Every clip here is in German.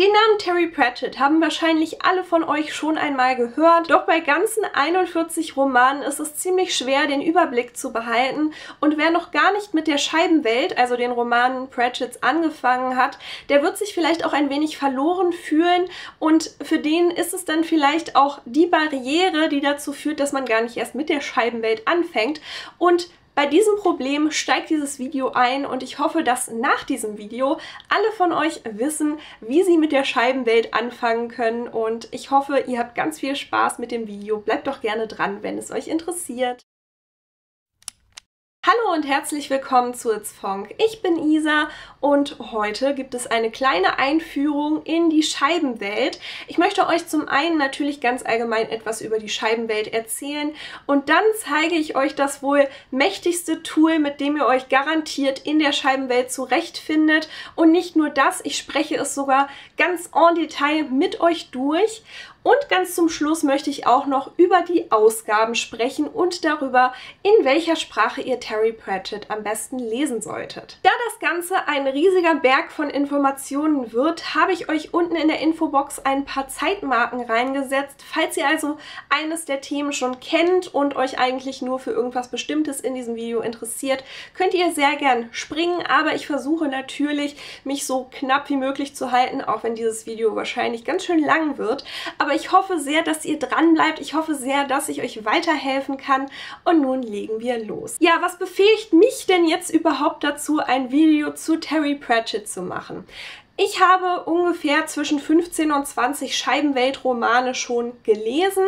Den Namen Terry Pratchett haben wahrscheinlich alle von euch schon einmal gehört, doch bei ganzen 41 Romanen ist es ziemlich schwer, den Überblick zu behalten. Und wer noch gar nicht mit der Scheibenwelt, also den Romanen Pratchetts, angefangen hat, der wird sich vielleicht auch ein wenig verloren fühlen. Und für den ist es dann vielleicht auch die Barriere, die dazu führt, dass man gar nicht erst mit der Scheibenwelt anfängt. Und bei diesem Problem steigt dieses Video ein und ich hoffe, dass nach diesem Video alle von euch wissen, wie sie mit der Scheibenwelt anfangen können und ich hoffe, ihr habt ganz viel Spaß mit dem Video. Bleibt doch gerne dran, wenn es euch interessiert. Hallo und herzlich willkommen zu It's Funk. Ich bin Isa und heute gibt es eine kleine Einführung in die Scheibenwelt. Ich möchte euch zum einen natürlich ganz allgemein etwas über die Scheibenwelt erzählen und dann zeige ich euch das wohl mächtigste Tool, mit dem ihr euch garantiert in der Scheibenwelt zurechtfindet. Und nicht nur das, ich spreche es sogar ganz en Detail mit euch durch und ganz zum Schluss möchte ich auch noch über die Ausgaben sprechen und darüber, in welcher Sprache ihr Terry Pratchett am besten lesen solltet. Da das Ganze ein riesiger Berg von Informationen wird, habe ich euch unten in der Infobox ein paar Zeitmarken reingesetzt. Falls ihr also eines der Themen schon kennt und euch eigentlich nur für irgendwas Bestimmtes in diesem Video interessiert, könnt ihr sehr gern springen, aber ich versuche natürlich, mich so knapp wie möglich zu halten, auch wenn dieses Video wahrscheinlich ganz schön lang wird. Aber aber ich hoffe sehr, dass ihr dran bleibt. Ich hoffe sehr, dass ich euch weiterhelfen kann. Und nun legen wir los. Ja, was befähigt mich denn jetzt überhaupt dazu, ein Video zu Terry Pratchett zu machen? Ich habe ungefähr zwischen 15 und 20 Scheibenweltromane schon gelesen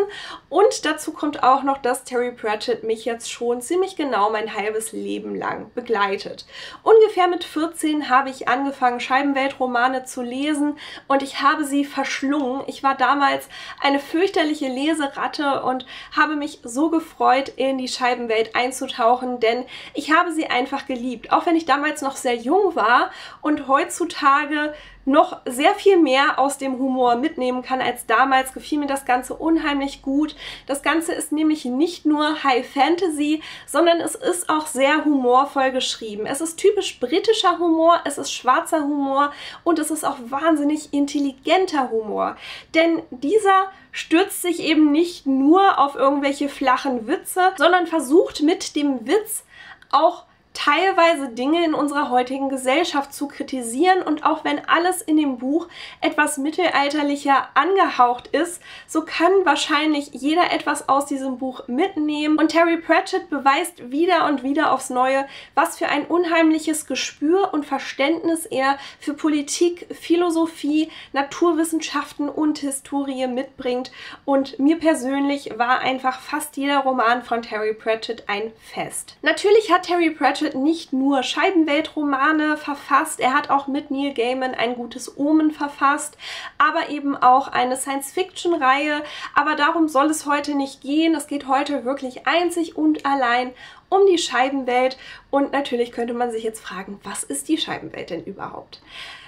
und dazu kommt auch noch, dass Terry Pratchett mich jetzt schon ziemlich genau mein halbes Leben lang begleitet. Ungefähr mit 14 habe ich angefangen, Scheibenweltromane zu lesen und ich habe sie verschlungen. Ich war damals eine fürchterliche Leseratte und habe mich so gefreut, in die Scheibenwelt einzutauchen, denn ich habe sie einfach geliebt. Auch wenn ich damals noch sehr jung war und heutzutage noch sehr viel mehr aus dem Humor mitnehmen kann als damals, gefiel mir das Ganze unheimlich gut. Das Ganze ist nämlich nicht nur High Fantasy, sondern es ist auch sehr humorvoll geschrieben. Es ist typisch britischer Humor, es ist schwarzer Humor und es ist auch wahnsinnig intelligenter Humor. Denn dieser stürzt sich eben nicht nur auf irgendwelche flachen Witze, sondern versucht mit dem Witz auch teilweise Dinge in unserer heutigen Gesellschaft zu kritisieren und auch wenn alles in dem Buch etwas mittelalterlicher angehaucht ist, so kann wahrscheinlich jeder etwas aus diesem Buch mitnehmen und Terry Pratchett beweist wieder und wieder aufs Neue, was für ein unheimliches Gespür und Verständnis er für Politik, Philosophie, Naturwissenschaften und Historie mitbringt und mir persönlich war einfach fast jeder Roman von Terry Pratchett ein Fest. Natürlich hat Terry Pratchett Pratchett nicht nur Scheibenweltromane verfasst, er hat auch mit Neil Gaiman ein gutes Omen verfasst, aber eben auch eine Science-Fiction-Reihe. Aber darum soll es heute nicht gehen. Es geht heute wirklich einzig und allein um die Scheibenwelt. Und natürlich könnte man sich jetzt fragen, was ist die Scheibenwelt denn überhaupt?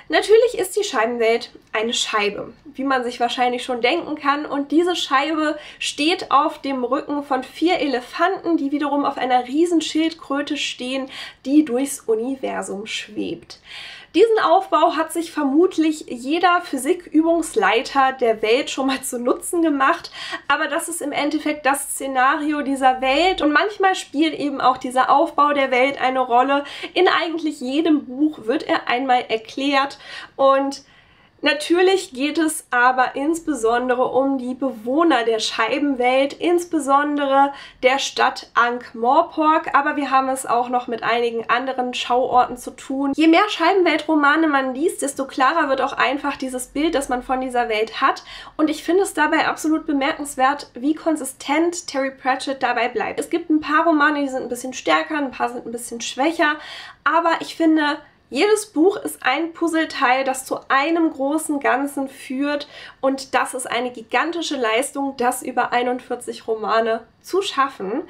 Natürlich ist die Scheibenwelt eine Scheibe, wie man sich wahrscheinlich schon denken kann. Und diese Scheibe steht auf dem Rücken von vier Elefanten, die wiederum auf einer Riesenschildkröte stehen, die durchs Universum schwebt. Diesen Aufbau hat sich vermutlich jeder Physikübungsleiter der Welt schon mal zu Nutzen gemacht, aber das ist im Endeffekt das Szenario dieser Welt. Und manchmal spielt eben auch dieser Aufbau der Welt eine Rolle. In eigentlich jedem Buch wird er einmal erklärt. Und Natürlich geht es aber insbesondere um die Bewohner der Scheibenwelt, insbesondere der Stadt Ankh-Morpork, aber wir haben es auch noch mit einigen anderen Schauorten zu tun. Je mehr Scheibenweltromane man liest, desto klarer wird auch einfach dieses Bild, das man von dieser Welt hat und ich finde es dabei absolut bemerkenswert, wie konsistent Terry Pratchett dabei bleibt. Es gibt ein paar Romane, die sind ein bisschen stärker, ein paar sind ein bisschen schwächer, aber ich finde, jedes Buch ist ein Puzzleteil, das zu einem großen Ganzen führt. Und das ist eine gigantische Leistung, das über 41 Romane zu schaffen.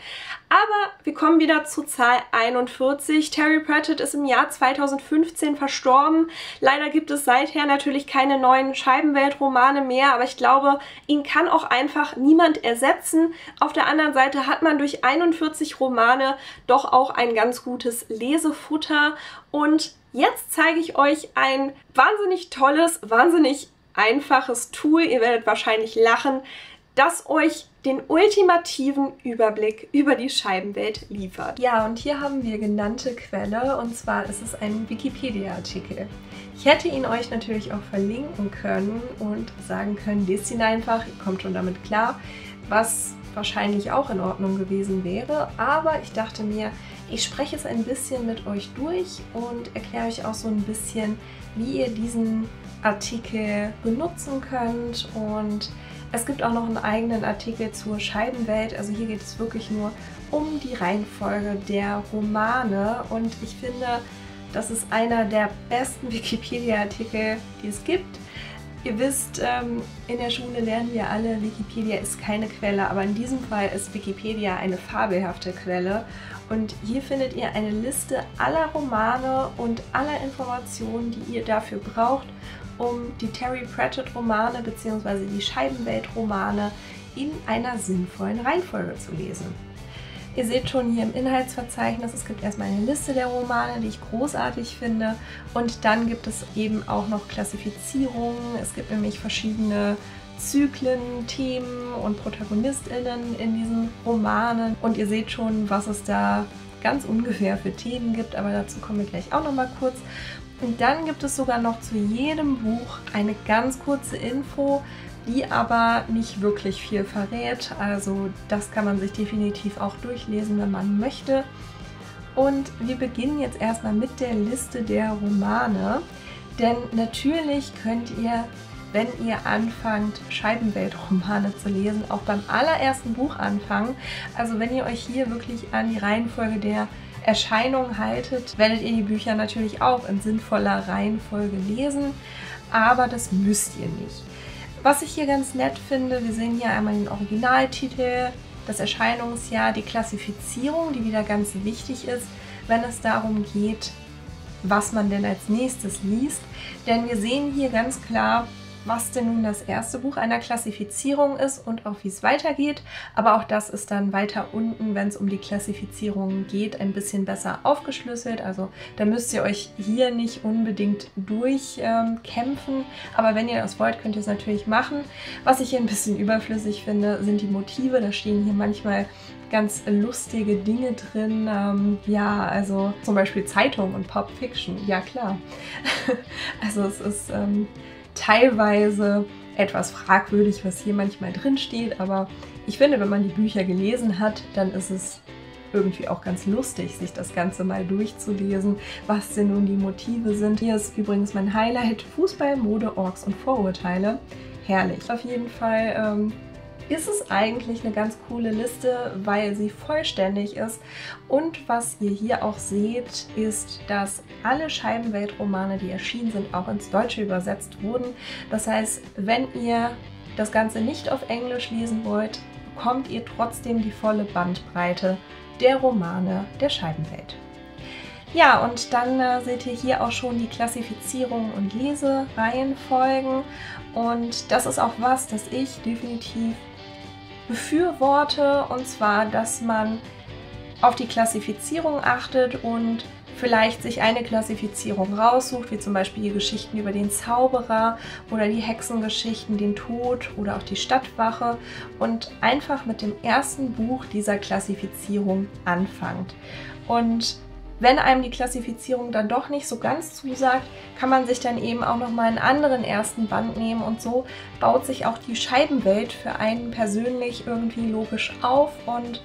Aber wir kommen wieder zu Zahl 41. Terry Pratchett ist im Jahr 2015 verstorben. Leider gibt es seither natürlich keine neuen Scheibenweltromane mehr, aber ich glaube, ihn kann auch einfach niemand ersetzen. Auf der anderen Seite hat man durch 41 Romane doch auch ein ganz gutes Lesefutter und Jetzt zeige ich euch ein wahnsinnig tolles, wahnsinnig einfaches Tool, ihr werdet wahrscheinlich lachen, das euch den ultimativen Überblick über die Scheibenwelt liefert. Ja, und hier haben wir genannte Quelle und zwar ist es ein Wikipedia-Artikel. Ich hätte ihn euch natürlich auch verlinken können und sagen können, lest ihn einfach, ihr kommt schon damit klar, was wahrscheinlich auch in Ordnung gewesen wäre. Aber ich dachte mir, ich spreche es ein bisschen mit euch durch und erkläre euch auch so ein bisschen, wie ihr diesen Artikel benutzen könnt und es gibt auch noch einen eigenen Artikel zur Scheibenwelt. Also hier geht es wirklich nur um die Reihenfolge der Romane. Und ich finde, das ist einer der besten Wikipedia-Artikel, die es gibt. Ihr wisst, ähm, in der Schule lernen wir alle, Wikipedia ist keine Quelle, aber in diesem Fall ist Wikipedia eine fabelhafte Quelle. Und hier findet ihr eine Liste aller Romane und aller Informationen, die ihr dafür braucht, um die Terry Pratchett-Romane bzw. die Scheibenwelt-Romane in einer sinnvollen Reihenfolge zu lesen. Ihr seht schon hier im Inhaltsverzeichnis, es gibt erstmal eine Liste der Romane, die ich großartig finde. Und dann gibt es eben auch noch Klassifizierungen. Es gibt nämlich verschiedene Zyklen, Themen und ProtagonistInnen in diesen Romanen. Und ihr seht schon, was es da ganz ungefähr für Themen gibt, aber dazu kommen wir gleich auch nochmal kurz. Und dann gibt es sogar noch zu jedem Buch eine ganz kurze Info, die aber nicht wirklich viel verrät. Also das kann man sich definitiv auch durchlesen, wenn man möchte. Und wir beginnen jetzt erstmal mit der Liste der Romane. Denn natürlich könnt ihr, wenn ihr anfangt, Scheibenweltromane zu lesen, auch beim allerersten Buch anfangen. Also wenn ihr euch hier wirklich an die Reihenfolge der Erscheinung haltet, werdet ihr die Bücher natürlich auch in sinnvoller Reihenfolge lesen, aber das müsst ihr nicht. Was ich hier ganz nett finde, wir sehen hier einmal den Originaltitel, das Erscheinungsjahr, die Klassifizierung, die wieder ganz wichtig ist, wenn es darum geht, was man denn als nächstes liest. Denn wir sehen hier ganz klar, was denn nun das erste Buch einer Klassifizierung ist und auch wie es weitergeht. Aber auch das ist dann weiter unten, wenn es um die Klassifizierung geht, ein bisschen besser aufgeschlüsselt. Also da müsst ihr euch hier nicht unbedingt durchkämpfen. Ähm, Aber wenn ihr das wollt, könnt ihr es natürlich machen. Was ich hier ein bisschen überflüssig finde, sind die Motive. Da stehen hier manchmal ganz lustige Dinge drin. Ähm, ja, also zum Beispiel Zeitung und Pop Fiction. Ja, klar. also es ist ähm, teilweise etwas fragwürdig, was hier manchmal drin steht, aber ich finde, wenn man die Bücher gelesen hat, dann ist es irgendwie auch ganz lustig, sich das Ganze mal durchzulesen, was denn nun die Motive sind. Hier ist übrigens mein Highlight Fußball, Mode, Orks und Vorurteile. Herrlich. Auf jeden Fall ähm, ist es eigentlich eine ganz coole Liste, weil sie vollständig ist. Und was ihr hier auch seht, ist, dass alle Scheibenweltromane, die erschienen sind, auch ins Deutsche übersetzt wurden. Das heißt, wenn ihr das Ganze nicht auf Englisch lesen wollt, bekommt ihr trotzdem die volle Bandbreite der Romane der Scheibenwelt. Ja, und dann äh, seht ihr hier auch schon die Klassifizierung und Lesereihenfolgen. Und das ist auch was, das ich definitiv befürworte, und zwar, dass man auf die Klassifizierung achtet und vielleicht sich eine Klassifizierung raussucht, wie zum Beispiel die Geschichten über den Zauberer oder die Hexengeschichten, den Tod oder auch die Stadtwache und einfach mit dem ersten Buch dieser Klassifizierung anfangt. Und wenn einem die Klassifizierung dann doch nicht so ganz zusagt, kann man sich dann eben auch nochmal einen anderen ersten Band nehmen und so baut sich auch die Scheibenwelt für einen persönlich irgendwie logisch auf und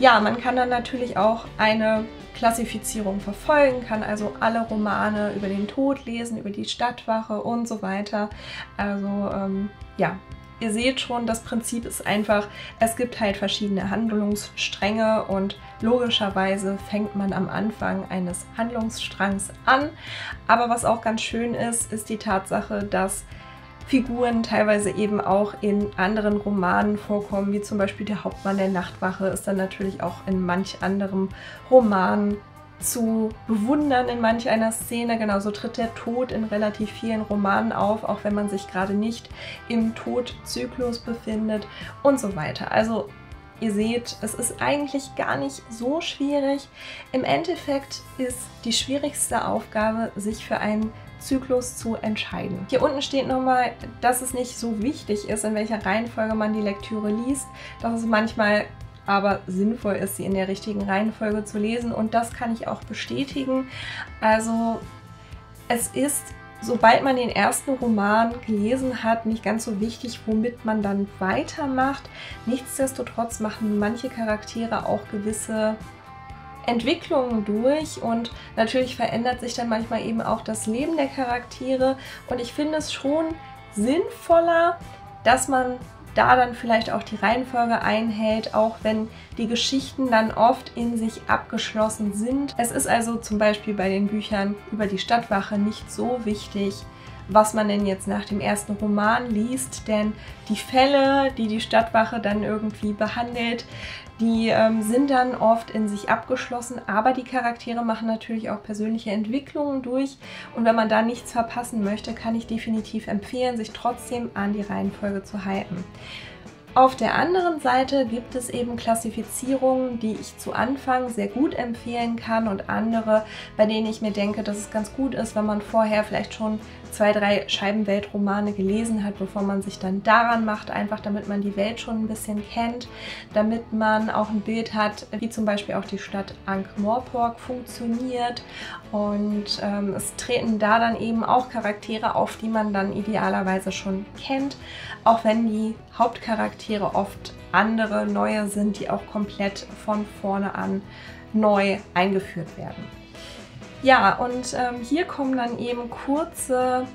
ja, man kann dann natürlich auch eine Klassifizierung verfolgen, kann also alle Romane über den Tod lesen, über die Stadtwache und so weiter. Also ähm, ja, ihr seht schon, das Prinzip ist einfach, es gibt halt verschiedene Handlungsstränge und logischerweise fängt man am Anfang eines Handlungsstrangs an. Aber was auch ganz schön ist, ist die Tatsache, dass Figuren teilweise eben auch in anderen Romanen vorkommen, wie zum Beispiel der Hauptmann der Nachtwache ist dann natürlich auch in manch anderem Roman zu bewundern in manch einer Szene. Genauso tritt der Tod in relativ vielen Romanen auf, auch wenn man sich gerade nicht im Todzyklus befindet und so weiter. Also ihr seht, es ist eigentlich gar nicht so schwierig. Im Endeffekt ist die schwierigste Aufgabe, sich für ein Zyklus zu entscheiden. Hier unten steht nochmal, dass es nicht so wichtig ist, in welcher Reihenfolge man die Lektüre liest, dass es manchmal aber sinnvoll ist, sie in der richtigen Reihenfolge zu lesen und das kann ich auch bestätigen. Also es ist sobald man den ersten Roman gelesen hat, nicht ganz so wichtig, womit man dann weitermacht. Nichtsdestotrotz machen manche Charaktere auch gewisse Entwicklungen durch und natürlich verändert sich dann manchmal eben auch das Leben der Charaktere und ich finde es schon sinnvoller, dass man da dann vielleicht auch die Reihenfolge einhält, auch wenn die Geschichten dann oft in sich abgeschlossen sind. Es ist also zum Beispiel bei den Büchern über die Stadtwache nicht so wichtig, was man denn jetzt nach dem ersten Roman liest, denn die Fälle, die die Stadtwache dann irgendwie behandelt, die ähm, sind dann oft in sich abgeschlossen, aber die Charaktere machen natürlich auch persönliche Entwicklungen durch und wenn man da nichts verpassen möchte, kann ich definitiv empfehlen, sich trotzdem an die Reihenfolge zu halten. Auf der anderen Seite gibt es eben Klassifizierungen, die ich zu Anfang sehr gut empfehlen kann und andere, bei denen ich mir denke, dass es ganz gut ist, wenn man vorher vielleicht schon zwei, drei Scheibenweltromane gelesen hat, bevor man sich dann daran macht, einfach damit man die Welt schon ein bisschen kennt, damit man auch ein Bild hat, wie zum Beispiel auch die Stadt Ankh-Morpork funktioniert und ähm, es treten da dann eben auch Charaktere auf, die man dann idealerweise schon kennt, auch wenn die Hauptcharaktere oft andere, neue sind, die auch komplett von vorne an neu eingeführt werden. Ja, und ähm, hier kommen dann eben kurze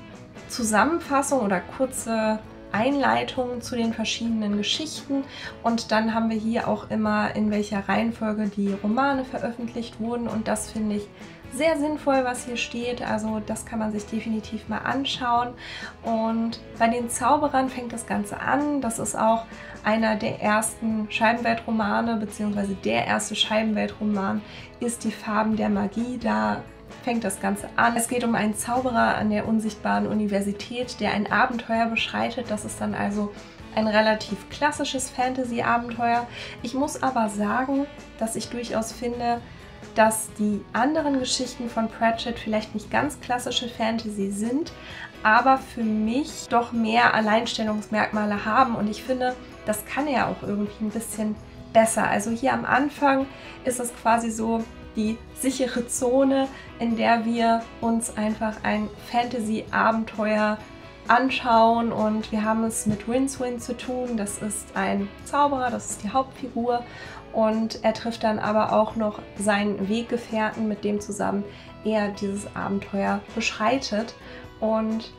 Zusammenfassungen oder kurze Einleitungen zu den verschiedenen Geschichten und dann haben wir hier auch immer in welcher Reihenfolge die Romane veröffentlicht wurden und das finde ich sehr sinnvoll, was hier steht. Also das kann man sich definitiv mal anschauen. Und bei den Zauberern fängt das Ganze an. Das ist auch einer der ersten Scheibenweltromane, beziehungsweise der erste Scheibenweltroman ist die Farben der Magie. Da fängt das Ganze an. Es geht um einen Zauberer an der unsichtbaren Universität, der ein Abenteuer beschreitet. Das ist dann also ein relativ klassisches Fantasy-Abenteuer. Ich muss aber sagen, dass ich durchaus finde, dass die anderen Geschichten von Pratchett vielleicht nicht ganz klassische Fantasy sind, aber für mich doch mehr Alleinstellungsmerkmale haben und ich finde, das kann er auch irgendwie ein bisschen besser. Also hier am Anfang ist es quasi so, die sichere Zone, in der wir uns einfach ein Fantasy-Abenteuer anschauen und wir haben es mit Rincewind zu tun. Das ist ein Zauberer, das ist die Hauptfigur und er trifft dann aber auch noch seinen Weggefährten, mit dem zusammen er dieses Abenteuer beschreitet und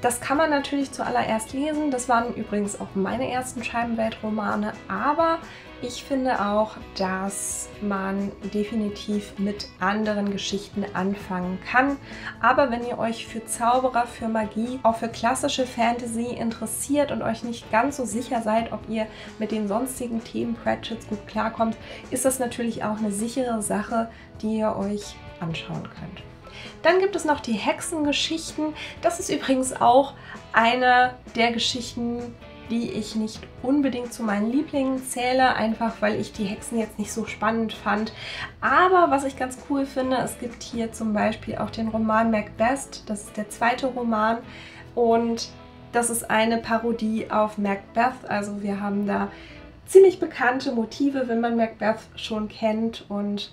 das kann man natürlich zuallererst lesen. Das waren übrigens auch meine ersten Scheibenweltromane, aber ich finde auch, dass man definitiv mit anderen Geschichten anfangen kann. Aber wenn ihr euch für Zauberer, für Magie, auch für klassische Fantasy interessiert und euch nicht ganz so sicher seid, ob ihr mit den sonstigen Themen Pratchetts gut klarkommt, ist das natürlich auch eine sichere Sache, die ihr euch anschauen könnt. Dann gibt es noch die Hexengeschichten. Das ist übrigens auch eine der Geschichten, die ich nicht unbedingt zu meinen Lieblingen zähle, einfach weil ich die Hexen jetzt nicht so spannend fand. Aber was ich ganz cool finde, es gibt hier zum Beispiel auch den Roman Macbeth, das ist der zweite Roman und das ist eine Parodie auf Macbeth, also wir haben da ziemlich bekannte Motive, wenn man Macbeth schon kennt und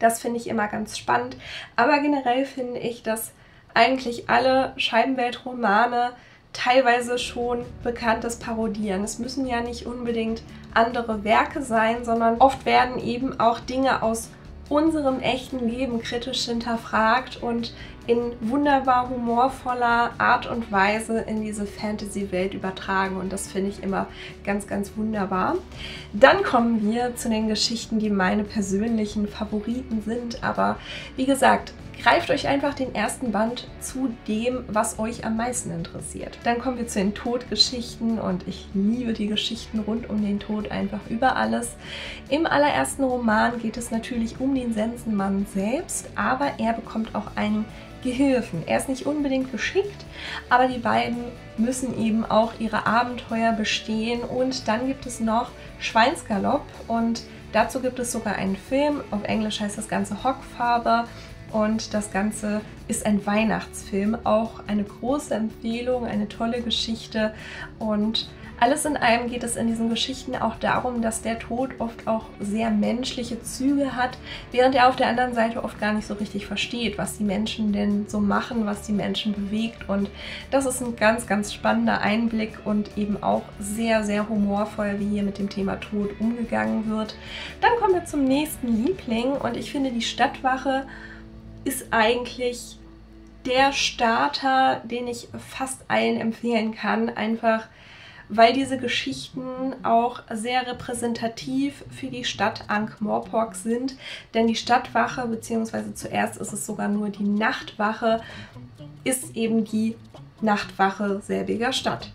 das finde ich immer ganz spannend. Aber generell finde ich, dass eigentlich alle Scheibenweltromane teilweise schon bekanntes parodieren. Es müssen ja nicht unbedingt andere Werke sein, sondern oft werden eben auch Dinge aus unserem echten Leben kritisch hinterfragt und in wunderbar humorvoller Art und Weise in diese Fantasy-Welt übertragen und das finde ich immer ganz, ganz wunderbar. Dann kommen wir zu den Geschichten, die meine persönlichen Favoriten sind, aber wie gesagt, Greift euch einfach den ersten Band zu dem, was euch am meisten interessiert. Dann kommen wir zu den Todgeschichten und ich liebe die Geschichten rund um den Tod einfach über alles. Im allerersten Roman geht es natürlich um den Sensenmann selbst, aber er bekommt auch einen Gehilfen. Er ist nicht unbedingt geschickt, aber die beiden müssen eben auch ihre Abenteuer bestehen und dann gibt es noch Schweinsgalopp und dazu gibt es sogar einen Film. Auf Englisch heißt das Ganze Hockfarbe und das Ganze ist ein Weihnachtsfilm. Auch eine große Empfehlung, eine tolle Geschichte und alles in allem geht es in diesen Geschichten auch darum, dass der Tod oft auch sehr menschliche Züge hat, während er auf der anderen Seite oft gar nicht so richtig versteht, was die Menschen denn so machen, was die Menschen bewegt. Und das ist ein ganz, ganz spannender Einblick und eben auch sehr, sehr humorvoll, wie hier mit dem Thema Tod umgegangen wird. Dann kommen wir zum nächsten Liebling und ich finde, die Stadtwache ist eigentlich der Starter, den ich fast allen empfehlen kann. Einfach weil diese Geschichten auch sehr repräsentativ für die Stadt Ankh-Morpork sind. Denn die Stadtwache, beziehungsweise zuerst ist es sogar nur die Nachtwache, ist eben die Nachtwache selbiger Stadt.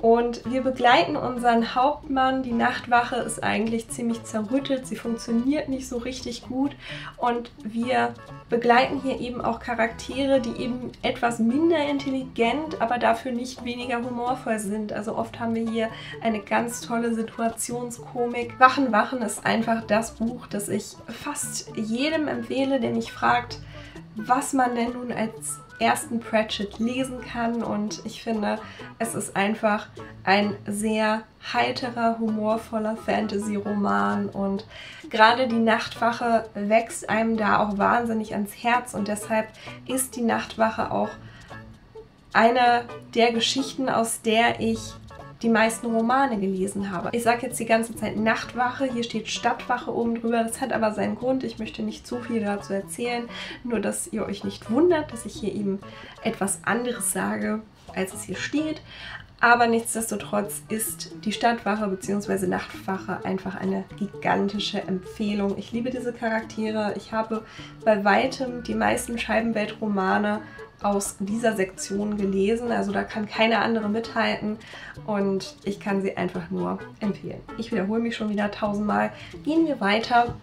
Und wir begleiten unseren Hauptmann. Die Nachtwache ist eigentlich ziemlich zerrüttet. Sie funktioniert nicht so richtig gut. Und wir begleiten hier eben auch Charaktere, die eben etwas minder intelligent, aber dafür nicht weniger humorvoll sind. Also oft haben wir hier eine ganz tolle Situationskomik. Wachen, Wachen ist einfach das Buch, das ich fast jedem empfehle, der mich fragt, was man denn nun als ersten Pratchett lesen kann. Und ich finde, es ist einfach ein sehr heiterer, humorvoller Fantasy-Roman. Und gerade die Nachtwache wächst einem da auch wahnsinnig ans Herz. Und deshalb ist die Nachtwache auch eine der Geschichten, aus der ich die meisten Romane gelesen habe. Ich sage jetzt die ganze Zeit Nachtwache, hier steht Stadtwache oben drüber. Das hat aber seinen Grund. Ich möchte nicht zu viel dazu erzählen, nur dass ihr euch nicht wundert, dass ich hier eben etwas anderes sage, als es hier steht. Aber nichtsdestotrotz ist die Stadtwache bzw. Nachtwache einfach eine gigantische Empfehlung. Ich liebe diese Charaktere. Ich habe bei weitem die meisten Scheibenweltromane aus dieser Sektion gelesen. Also da kann keine andere mithalten und ich kann sie einfach nur empfehlen. Ich wiederhole mich schon wieder tausendmal. Gehen wir weiter.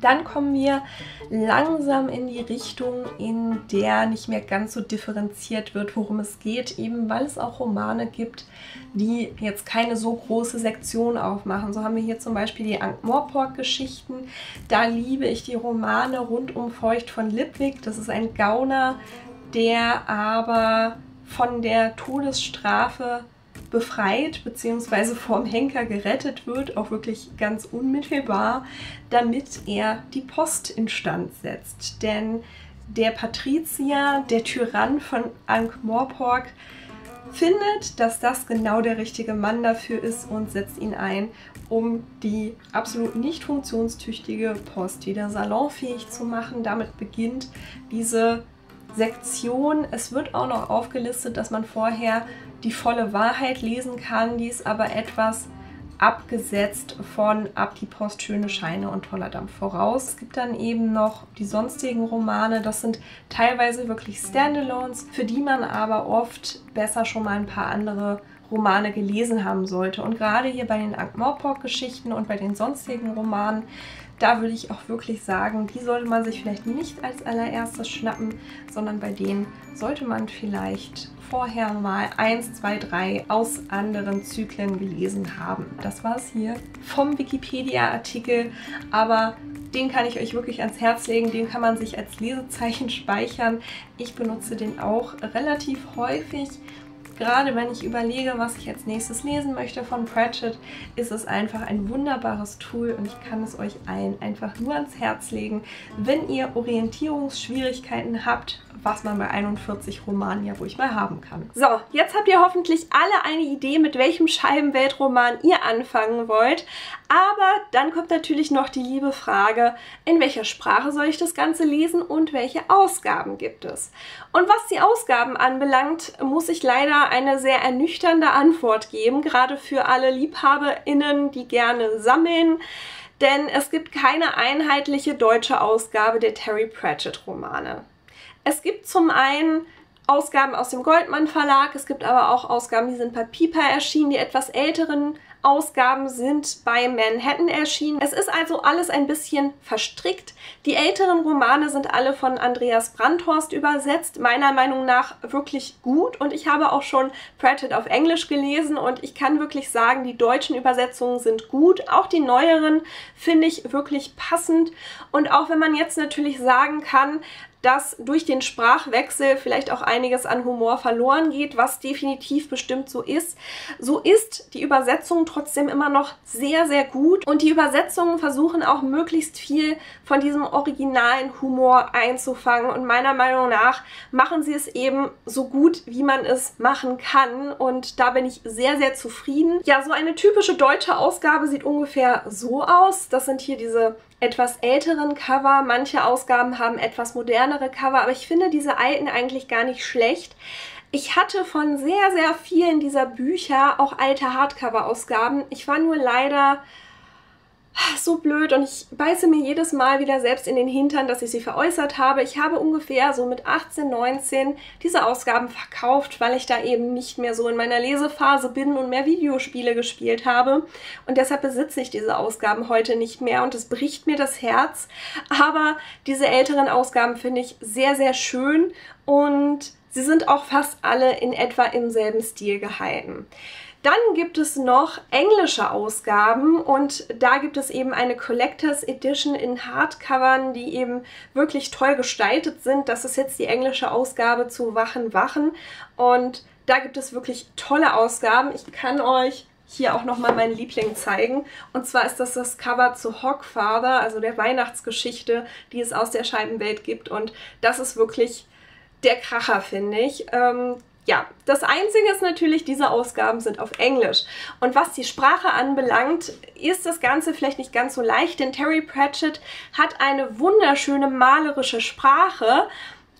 Dann kommen wir langsam in die Richtung, in der nicht mehr ganz so differenziert wird, worum es geht, eben weil es auch Romane gibt, die jetzt keine so große Sektion aufmachen. So haben wir hier zum Beispiel die Ankh-Morpork-Geschichten. Da liebe ich die Romane rund um Feucht von Lipwig. Das ist ein Gauner, der aber von der Todesstrafe befreit bzw. vom Henker gerettet wird, auch wirklich ganz unmittelbar, damit er die Post instand setzt. Denn der Patrizier, der Tyrann von Ankh-Morpork, findet, dass das genau der richtige Mann dafür ist und setzt ihn ein, um die absolut nicht funktionstüchtige Post wieder salonfähig zu machen. Damit beginnt diese Sektion. Es wird auch noch aufgelistet, dass man vorher die volle Wahrheit lesen kann. Die ist aber etwas abgesetzt von Ab die Post, schöne Scheine und toller Dampf voraus. Es gibt dann eben noch die sonstigen Romane. Das sind teilweise wirklich Standalones, für die man aber oft besser schon mal ein paar andere Romane gelesen haben sollte. Und gerade hier bei den Ankh-Morpork-Geschichten und bei den sonstigen Romanen da würde ich auch wirklich sagen, die sollte man sich vielleicht nicht als allererstes schnappen, sondern bei denen sollte man vielleicht vorher mal 1, 2, 3 aus anderen Zyklen gelesen haben. Das war es hier vom Wikipedia-Artikel, aber den kann ich euch wirklich ans Herz legen. Den kann man sich als Lesezeichen speichern. Ich benutze den auch relativ häufig Gerade wenn ich überlege, was ich als nächstes lesen möchte von Pratchett, ist es einfach ein wunderbares Tool und ich kann es euch allen einfach nur ans Herz legen, wenn ihr Orientierungsschwierigkeiten habt, was man bei 41 Romanen ja ruhig mal haben kann. So, jetzt habt ihr hoffentlich alle eine Idee, mit welchem Scheibenweltroman ihr anfangen wollt. Aber dann kommt natürlich noch die liebe Frage, in welcher Sprache soll ich das Ganze lesen und welche Ausgaben gibt es? Und was die Ausgaben anbelangt, muss ich leider eine sehr ernüchternde Antwort geben, gerade für alle LiebhaberInnen, die gerne sammeln denn es gibt keine einheitliche deutsche Ausgabe der Terry Pratchett Romane. Es gibt zum einen Ausgaben aus dem Goldmann Verlag, es gibt aber auch Ausgaben, die sind bei Piper erschienen, die etwas älteren Ausgaben sind bei Manhattan erschienen. Es ist also alles ein bisschen verstrickt. Die älteren Romane sind alle von Andreas Brandhorst übersetzt, meiner Meinung nach wirklich gut und ich habe auch schon Pratchett auf Englisch gelesen und ich kann wirklich sagen, die deutschen Übersetzungen sind gut. Auch die neueren finde ich wirklich passend und auch wenn man jetzt natürlich sagen kann, dass durch den Sprachwechsel vielleicht auch einiges an Humor verloren geht, was definitiv bestimmt so ist. So ist die Übersetzung trotzdem immer noch sehr, sehr gut und die Übersetzungen versuchen auch möglichst viel von diesem originalen Humor einzufangen und meiner Meinung nach machen sie es eben so gut, wie man es machen kann und da bin ich sehr, sehr zufrieden. Ja, so eine typische deutsche Ausgabe sieht ungefähr so aus. Das sind hier diese etwas älteren Cover. Manche Ausgaben haben etwas modernere Cover, aber ich finde diese alten eigentlich gar nicht schlecht. Ich hatte von sehr, sehr vielen dieser Bücher auch alte Hardcover-Ausgaben. Ich war nur leider so blöd und ich beiße mir jedes Mal wieder selbst in den Hintern, dass ich sie veräußert habe. Ich habe ungefähr so mit 18, 19 diese Ausgaben verkauft, weil ich da eben nicht mehr so in meiner Lesephase bin und mehr Videospiele gespielt habe. Und deshalb besitze ich diese Ausgaben heute nicht mehr und es bricht mir das Herz. Aber diese älteren Ausgaben finde ich sehr, sehr schön und sie sind auch fast alle in etwa im selben Stil gehalten. Dann gibt es noch englische Ausgaben und da gibt es eben eine Collectors Edition in Hardcovern, die eben wirklich toll gestaltet sind. Das ist jetzt die englische Ausgabe zu Wachen Wachen und da gibt es wirklich tolle Ausgaben. Ich kann euch hier auch nochmal meinen Liebling zeigen. Und zwar ist das das Cover zu Hogfather, also der Weihnachtsgeschichte, die es aus der Scheibenwelt gibt. Und das ist wirklich der Kracher, finde ich. Ähm, ja, das Einzige ist natürlich, diese Ausgaben sind auf Englisch. Und was die Sprache anbelangt, ist das Ganze vielleicht nicht ganz so leicht, denn Terry Pratchett hat eine wunderschöne malerische Sprache.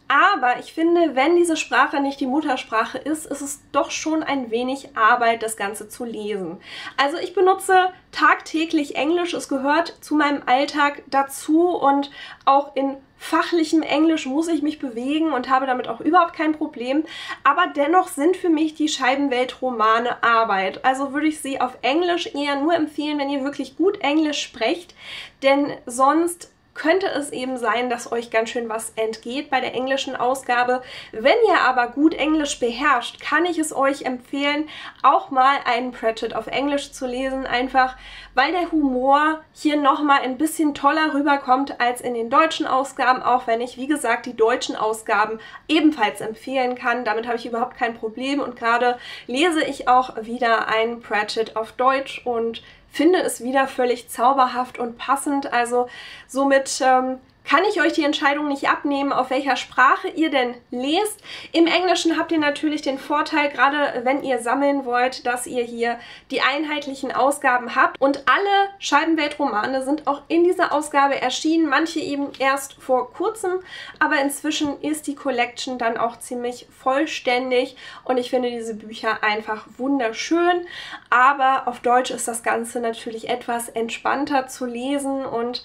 Aber ich finde, wenn diese Sprache nicht die Muttersprache ist, ist es doch schon ein wenig Arbeit, das Ganze zu lesen. Also ich benutze tagtäglich Englisch, es gehört zu meinem Alltag dazu und auch in fachlichem Englisch muss ich mich bewegen und habe damit auch überhaupt kein Problem. Aber dennoch sind für mich die Scheibenwelt-Romane Arbeit. Also würde ich sie auf Englisch eher nur empfehlen, wenn ihr wirklich gut Englisch sprecht. Denn sonst könnte es eben sein, dass euch ganz schön was entgeht bei der englischen Ausgabe. Wenn ihr aber gut Englisch beherrscht, kann ich es euch empfehlen, auch mal einen Pratchett auf Englisch zu lesen, einfach weil der Humor hier nochmal ein bisschen toller rüberkommt als in den deutschen Ausgaben, auch wenn ich, wie gesagt, die deutschen Ausgaben ebenfalls empfehlen kann. Damit habe ich überhaupt kein Problem und gerade lese ich auch wieder einen Pratchett auf Deutsch und finde es wieder völlig zauberhaft und passend. Also somit ähm, kann ich euch die Entscheidung nicht abnehmen, auf welcher Sprache ihr denn lest. Im Englischen habt ihr natürlich den Vorteil, gerade wenn ihr sammeln wollt, dass ihr hier die einheitlichen Ausgaben habt. Und alle Scheibenweltromane sind auch in dieser Ausgabe erschienen, manche eben erst vor kurzem, aber inzwischen ist die Collection dann auch ziemlich vollständig und ich finde diese Bücher einfach wunderschön. Aber auf Deutsch ist das Ganze natürlich etwas entspannter zu lesen und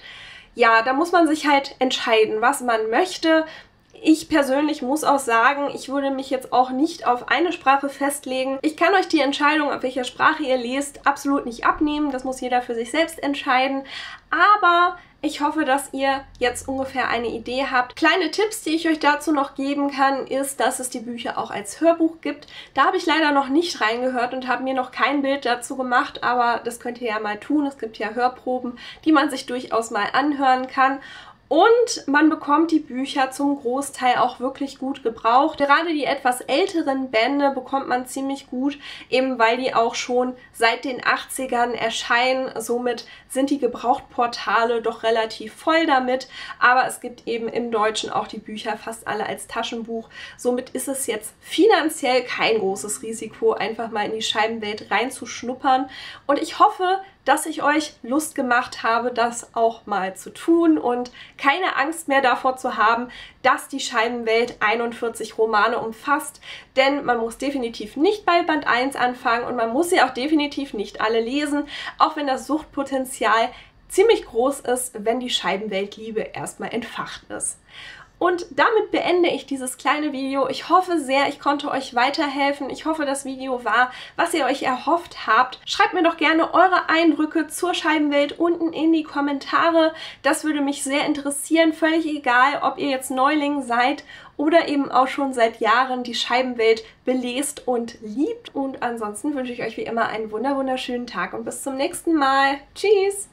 ja, da muss man sich halt entscheiden, was man möchte. Ich persönlich muss auch sagen, ich würde mich jetzt auch nicht auf eine Sprache festlegen. Ich kann euch die Entscheidung, auf welcher Sprache ihr lest, absolut nicht abnehmen. Das muss jeder für sich selbst entscheiden. Aber ich hoffe, dass ihr jetzt ungefähr eine Idee habt. Kleine Tipps, die ich euch dazu noch geben kann, ist, dass es die Bücher auch als Hörbuch gibt. Da habe ich leider noch nicht reingehört und habe mir noch kein Bild dazu gemacht, aber das könnt ihr ja mal tun. Es gibt ja Hörproben, die man sich durchaus mal anhören kann. Und man bekommt die Bücher zum Großteil auch wirklich gut gebraucht. Gerade die etwas älteren Bände bekommt man ziemlich gut, eben weil die auch schon seit den 80ern erscheinen. Somit sind die Gebrauchtportale doch relativ voll damit. Aber es gibt eben im Deutschen auch die Bücher fast alle als Taschenbuch. Somit ist es jetzt finanziell kein großes Risiko, einfach mal in die Scheibenwelt reinzuschnuppern. Und ich hoffe, dass ich euch Lust gemacht habe, das auch mal zu tun und keine Angst mehr davor zu haben, dass die Scheibenwelt 41 Romane umfasst, denn man muss definitiv nicht bei Band 1 anfangen und man muss sie auch definitiv nicht alle lesen, auch wenn das Suchtpotenzial ziemlich groß ist, wenn die Scheibenweltliebe erstmal entfacht ist. Und damit beende ich dieses kleine Video. Ich hoffe sehr, ich konnte euch weiterhelfen. Ich hoffe, das Video war, was ihr euch erhofft habt. Schreibt mir doch gerne eure Eindrücke zur Scheibenwelt unten in die Kommentare. Das würde mich sehr interessieren. Völlig egal, ob ihr jetzt Neuling seid oder eben auch schon seit Jahren die Scheibenwelt belest und liebt. Und ansonsten wünsche ich euch wie immer einen wunderschönen Tag und bis zum nächsten Mal. Tschüss!